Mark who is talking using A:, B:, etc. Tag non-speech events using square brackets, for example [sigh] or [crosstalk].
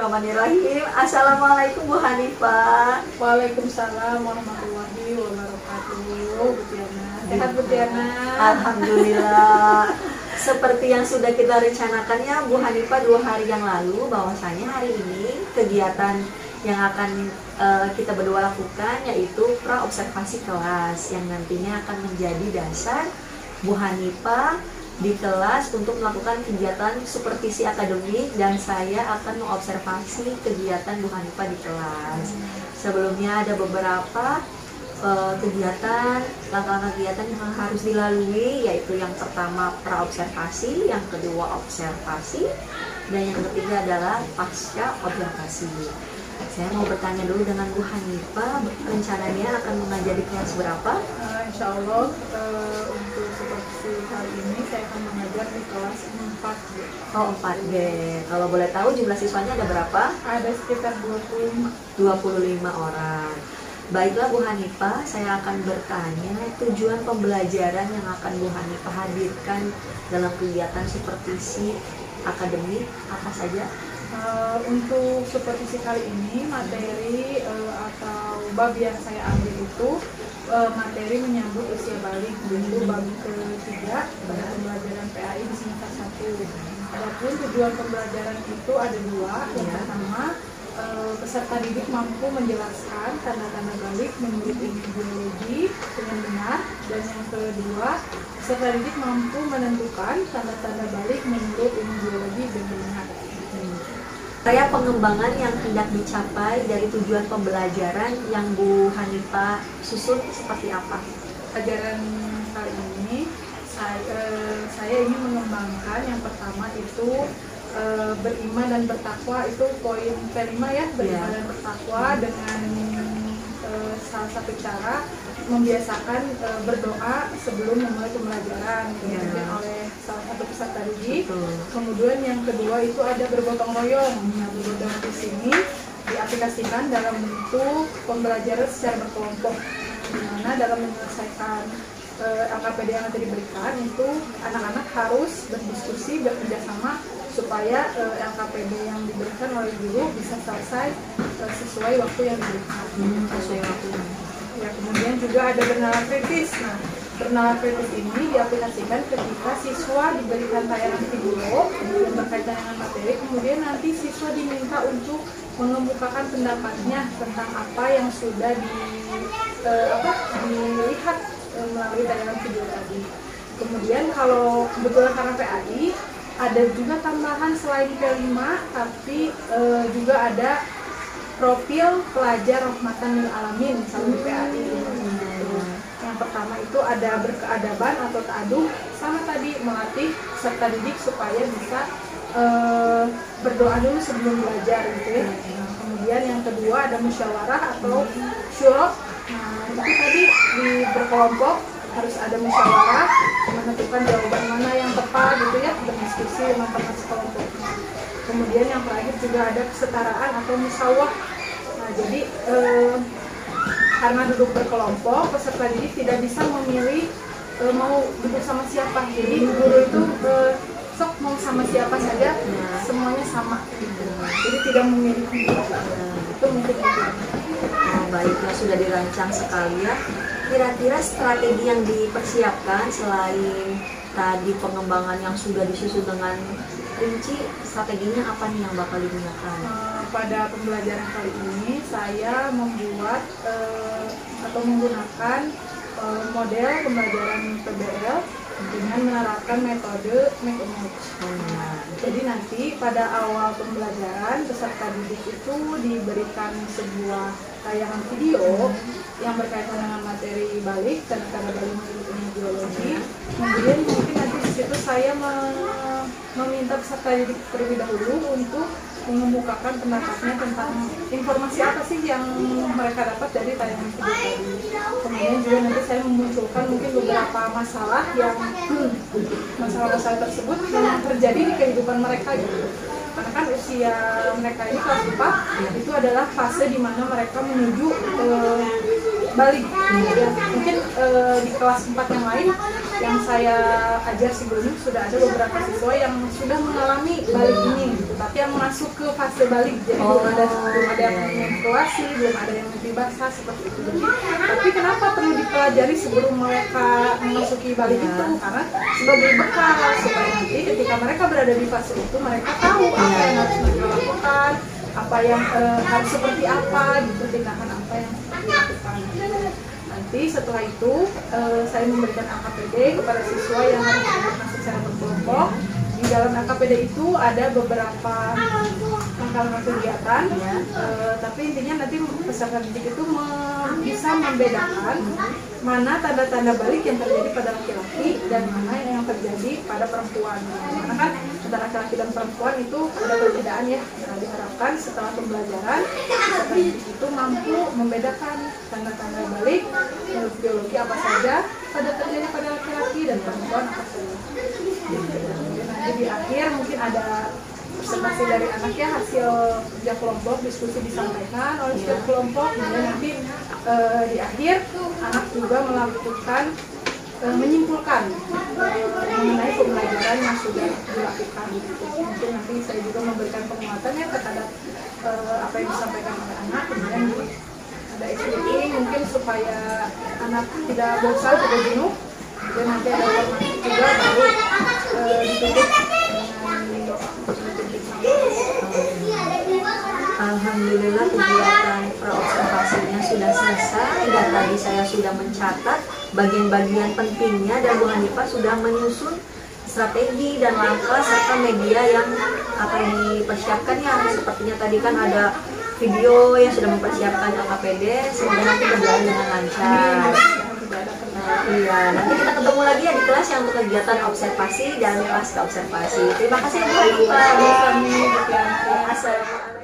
A: Bismillahirrahmanirrahim. Assalamualaikum Bu Hanifah.
B: Waalaikumsalam warahmatullahi wabarakatuh. Bu Tiana. Sehat Bu Tiana.
A: Alhamdulillah. [laughs] Seperti yang sudah kita rencanakan ya Bu Hanifah dua hari yang lalu bahwasanya hari ini kegiatan yang akan uh, kita berdua lakukan yaitu pra observasi kelas yang nantinya akan menjadi dasar Bu Hanifah di kelas untuk melakukan kegiatan supervisi akademik dan saya akan mengobservasi kegiatan Bu Hanifah di kelas. Sebelumnya ada beberapa uh, kegiatan, langkah-langkah kegiatan yang harus dilalui yaitu yang pertama praobservasi, yang kedua observasi, dan yang ketiga adalah pasca observasi. Saya mau bertanya dulu dengan Bu Hanifah, rencananya akan mengajar di kelas berapa?
B: Uh, insya Allah uh, untuk seperti hari ini saya akan mengajar di kelas 4G.
A: Oh 4G. Kalau boleh tahu jumlah siswanya ada berapa?
B: Ada sekitar 25.
A: 25 orang. Baiklah Bu Hanifah, saya akan bertanya tujuan pembelajaran yang akan Bu Hanifah hadirkan dalam kegiatan supervisi akademik apa saja?
B: Uh, untuk supervisi kali ini materi uh, atau bab yang saya ambil itu uh, materi menyambut usia balik yaitu bab ketiga pada pembelajaran PAI di semester satu. Adapun tujuan pembelajaran itu ada dua. Yang ya. pertama peserta didik mampu menjelaskan tanda-tanda balik menurut ilmu biologi dengan benar dan yang kedua peserta didik mampu menentukan tanda-tanda balik menurut ilmu biologi dengan benar.
A: Saya pengembangan yang hendak dicapai dari tujuan pembelajaran yang Bu Hanifah susun seperti apa?
B: Ajaran kali ini saya, eh, saya ingin mengembangkan yang pertama itu eh, beriman dan bertakwa itu poin kelima ya beriman yeah. dan bertakwa dengan eh, salah satu cara membiasakan e, berdoa sebelum memulai pembelajaran yeah. oleh salah satu peserta didik. Kemudian yang kedua itu ada bergotong royong. Nah, bergotong di sini diaplikasikan dalam bentuk pembelajaran secara berkelompok. Di mana dalam menyelesaikan e, LKPD yang tadi diberikan itu anak-anak harus berdiskusi bekerjasama supaya e, LKPD yang diberikan oleh guru bisa selesai e, sesuai waktu yang diberikan.
A: Hmm, sesuai waktu
B: Ya, kemudian juga ada bernalar kritis. Nah, bernalar kritis ini diaplikasikan ketika siswa diberikan tayangan video yang berkaitan dengan materi, kemudian nanti siswa diminta untuk mengemukakan pendapatnya tentang apa yang sudah di eh, apa dilihat eh, melalui tayangan video tadi. Kemudian kalau kebetulan karena PAI ada juga tambahan selain P5 tapi eh, juga ada profil pelajar rahmatan lil alamin misalnya PAI yang pertama itu ada berkeadaban atau ta'aduh sama tadi melatih serta didik supaya bisa uh, berdoa dulu sebelum belajar gitu ya. Kemudian yang kedua ada musyawarah atau syurok nah itu tadi di berkelompok harus ada musyawarah menentukan jawaban mana yang tepat gitu ya berdiskusi sekelompok kemudian yang terakhir juga ada kesetaraan atau musawah nah jadi eh, karena duduk berkelompok peserta didik tidak bisa memilih eh, mau duduk sama siapa. Jadi guru itu eh, sok mau sama siapa saja nah. semuanya sama. Jadi tidak memilih nah, itu mungkin itu.
A: Oh, baiklah sudah dirancang sekali ya. Kira-kira strategi yang dipersiapkan selain tadi pengembangan yang sudah disusun dengan rinci strateginya apa nih yang bakal digunakan?
B: Uh, pada pembelajaran kali ini saya membuat uh, atau menggunakan uh, model pembelajaran PBL dengan menerapkan metode make a match. Hmm. Jadi nanti pada awal pembelajaran peserta didik itu diberikan sebuah tayangan video hmm. yang berkaitan dengan materi balik dan karena balik biologi. Kemudian mungkin nanti di situ saya meminta peserta didik terlebih dahulu untuk mengemukakan pendapatnya tentang informasi apa sih yang mereka dapat dari tayangan video tadi. Kemudian juga nanti saya memunculkan mungkin beberapa masalah yang masalah-masalah tersebut yang terjadi di kehidupan mereka gitu. Karena kan usia mereka ini kelas 4 itu adalah fase di mana mereka menuju ke balik. Ya, mungkin e, di kelas 4 yang lain yang saya ajar sebelumnya sudah ada beberapa siswa yang sudah mengalami balik ini gitu. tapi yang masuk ke fase balik jadi
A: Oh,
B: belum ada belum ada yang
A: iya, iya.
B: menstruasi belum ada yang mimpi basah seperti itu jadi tapi kenapa perlu dipelajari sebelum mereka memasuki balik
A: Iya.
B: itu karena sebagai bekal supaya nanti ketika mereka berada di fase itu mereka tahu apa
A: Iya.
B: yang harus mereka lakukan apa yang eh, harus seperti apa gitu tindakan apa yang nanti setelah itu eh, saya memberikan AKPD kepada siswa yang dilakukan secara berkelompok di dalam AKPD itu ada beberapa langkah-langkah kegiatan
A: Ya.
B: Eh, tapi intinya nanti peserta didik itu bisa membedakan mana tanda-tanda balik yang terjadi pada laki-laki dan mana yang terjadi pada perempuan. Karena kan antara laki-laki dan perempuan itu ada perbedaan ya. Nah, diharapkan setelah pembelajaran itu mampu membedakan tanda-tanda balik menurut biologi apa saja pada terjadi pada laki-laki dan perempuan apa saja. Nanti di akhir mungkin ada presentasi dari anaknya hasil kerja kelompok diskusi disampaikan oleh setiap kelompok kemudian nanti eh, di akhir anak juga melakukan eh, menyimpulkan mengenai pembelajaran yang sudah dilakukan. Gitu. mungkin nanti saya juga memberikan penguatan ya terhadap eh, apa yang disampaikan oleh anak kemudian ada SPI mungkin supaya anak tidak bosan tidak jenuh. Kemudian nanti ada warna juga baru eh, ditutup
A: Alhamdulillah kegiatan praobservasinya sudah selesai. Dan tadi saya sudah mencatat bagian-bagian pentingnya dan Bu Hanifah sudah menyusun strategi dan langkah serta media yang akan dipersiapkan ya sepertinya tadi kan ada video yang sudah mempersiapkan LKPD semoga nanti berjalan dengan lancar. Nah, iya, nanti kita ketemu lagi ya di kelas yang untuk kegiatan observasi dan pasca observasi. Terima kasih Bu Hanifah. Assalamualaikum.